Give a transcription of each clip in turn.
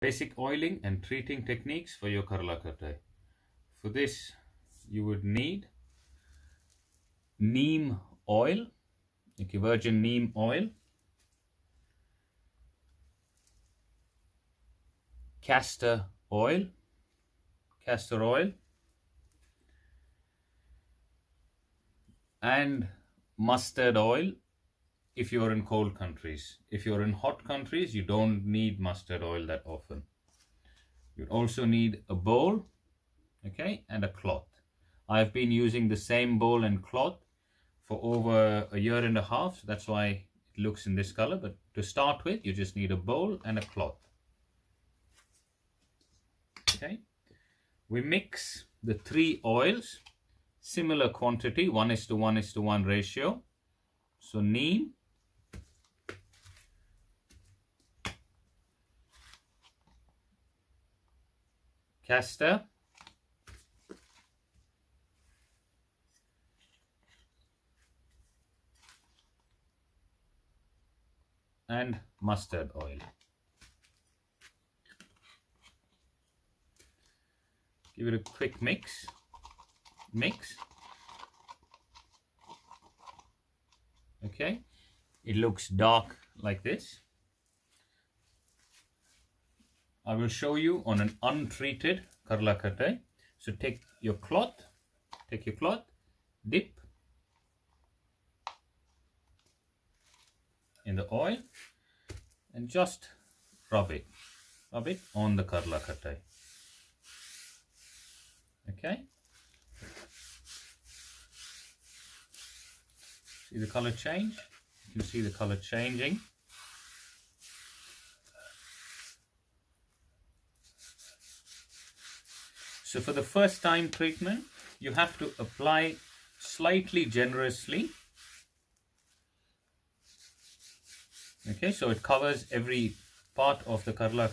basic oiling and treating techniques for your karlakattai. For this, you would need neem oil, okay, virgin neem oil, castor oil, castor oil, and mustard oil if you're in cold countries. If you're in hot countries, you don't need mustard oil that often. You also need a bowl, okay, and a cloth. I've been using the same bowl and cloth for over a year and a half. So that's why it looks in this color. But to start with, you just need a bowl and a cloth. Okay. We mix the three oils, similar quantity, 1 is to 1 is to 1 ratio. So neem, castor, and mustard oil. Give it a quick mix. Mix. Okay. It looks dark like this. I will show you on an untreated karlakattai. So take your cloth, take your cloth, dip in the oil and just rub it, rub it on the karlakattai. Okay. See the color change? You can see the color changing. So for the first time treatment, you have to apply slightly generously. Okay, so it covers every part of the Karla.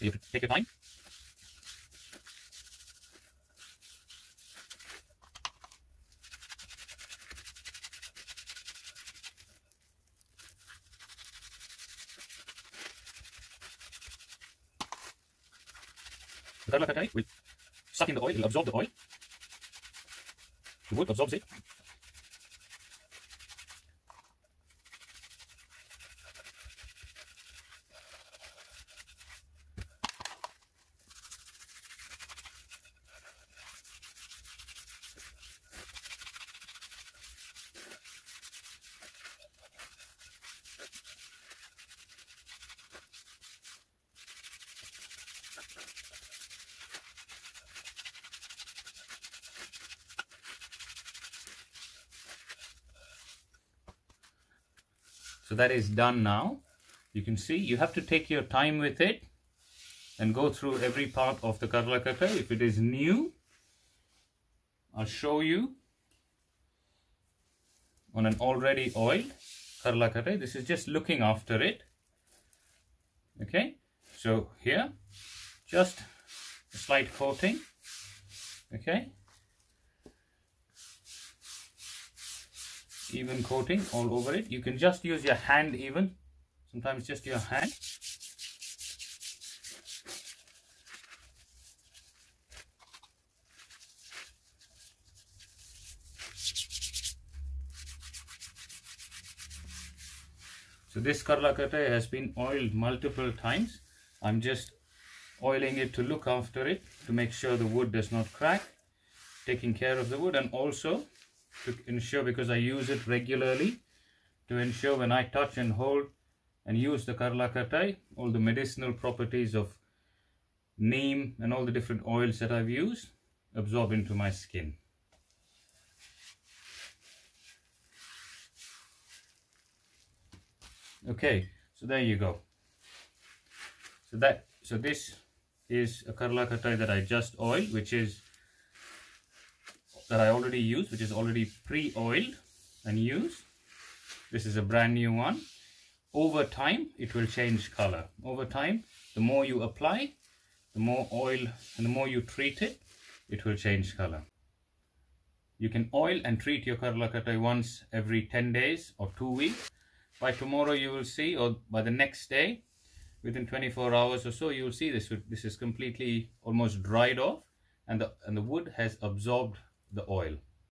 You have to take your time. The Karlakattai will suck in the oil, will absorb the oil. The wood absorbs it So that is done now. You can see you have to take your time with it and go through every part of the Karlakattai. If it is new, I'll show you on an already oiled Karlakattai. This is just looking after it. Okay, so here, just a slight coating. Okay, even coating all over it. You can just use your hand even. Sometimes just your hand. So this Karlakattai has been oiled multiple times. I'm just oiling it to look after it to make sure the wood does not crack, taking care of the wood and also to ensure because I use it regularly to ensure when I touch and hold and use the Karlakattai, all the medicinal properties of neem and all the different oils that I've used absorb into my skin. Okay, so there you go. So that so this is a Karlakattai that I just oiled, which is that I already used, which is already pre-oiled and used. This is a brand new one. over time it will change color over time the more you apply the more oil and the more you treat it it will change color you can oil and treat your Karlakattai once every 10 days or two weeks by tomorrow you will see or by the next day within 24 hours or so you will see this this is completely almost dried off and the and the wood has absorbed the oil